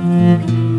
Música